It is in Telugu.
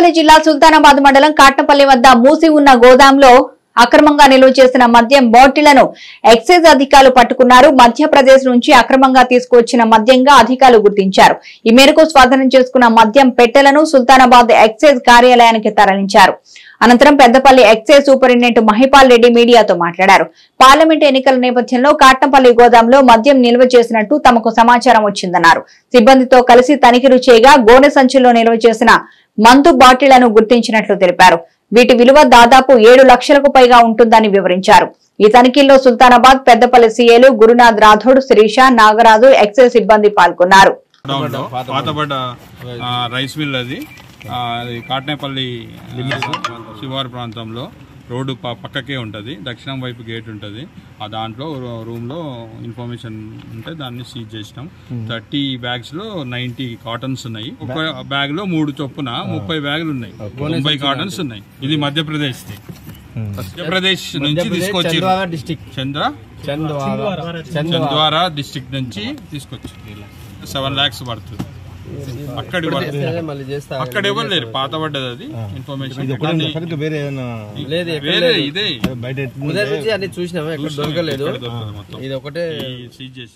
పెద్దపల్లి జిల్లా సుల్తానాబాద్ మండలం కాట్నపల్లి వద్ద మూసి ఉన్న గోదాంలో అక్రమంగా నిల్వ చేసిన మద్యం బాటిళ్ళను ఎక్సైజ్ అధికారులు పట్టుకున్నారు. మధ్యప్రదేశ్ నుంచి అక్రమంగా తీసుకువచ్చిన మద్యంగా అధికారులు గుర్తించారు. ఈ మేరకు స్వాధీనం చేసుకున్న మద్యం పెట్టెలను సుల్తానాబాద్ ఎక్సైజ్ కార్యాలయానికి తరలించారు. అనంతరం పెద్దపల్లి ఎక్సైజ్ సూపరింటెండెంట్ మహిపాల్ రెడ్డి మీడియాతో మాట్లాడారు. పార్లమెంట్ ఎన్నికల నేపథ్యంలో కాటంపల్లి గోదాంలో మద్యం నిల్వ చేసినట్టు తమకు సమాచారం వచ్చిందన్నారు. సిబ్బందితో కలిసి తనిఖీలు చేయగా గోనె సంచుల్లో నిల్వ చేసిన మందు బాటిళ్ళను గుర్తించినట్లు తెలిపారు. వీటి విలువ దాదాపు ఏడు లక్షలకు పైగా ఉంటుందని వివరించారు. ఈ తనిఖీల్లో సుల్తానాబాద్ పెద్దపల్లి సీఏలు గురునాథ్ రాథోడ్ శిరీష నాగరాజు ఎక్సైజ్ సిబ్బంది పాల్గొన్నారు. పాతబడ్డ రైస్ మిల్ అది. కాట్నేపల్లి శివారు ప్రాంతంలో. రోడ్డు పక్కకే ఉంటుంది. దక్షిణం వైపు గేట్ ఉంటుంది. ఆ దాంట్లో రూమ్లో ఇన్ఫర్మేషన్ ఉంటే దాన్ని సీజ్ చేసినాం. థర్టీ బ్యాగ్స్లో నైంటీ కాటన్స్ ఉన్నాయి. ఒక బ్యాగ్లో మూడు చొప్పున ముప్పై బ్యాగులు ఉన్నాయి. తొంభై కాటన్స్ ఉన్నాయి. ఇది మధ్యప్రదేశ్ మధ్యప్రదేశ్ నుంచి తీసుకొచ్చి డిస్టిక్ చంద్ర? చంద్వారా డిస్ట్రిక్ట్ నుంచి తీసుకొచ్చి సెవెన్ లాక్స్ పడుతుంది. అక్కడి పడుతుంది మళ్ళీ చేస్తా అక్కడ ఎవరు లేరు పాత పడ్డది అది ఇన్ఫర్మేషన్ వేరే ఇదే. బయట చూసినాము ఎక్కడ దొరకలేదు. ఇది ఒకటే ఈ సీజ్ చేసి